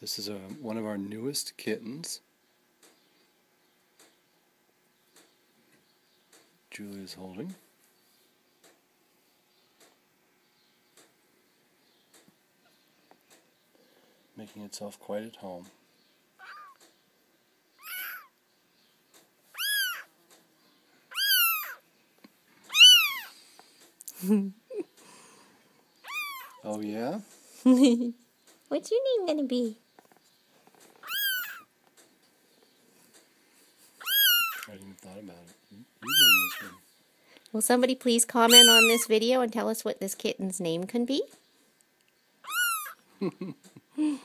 This is a, one of our newest kittens. Julia's holding. Making itself quite at home. oh yeah? What's your name gonna be? I hadn't even thought about it. You this one. Will somebody please comment on this video and tell us what this kitten's name can be?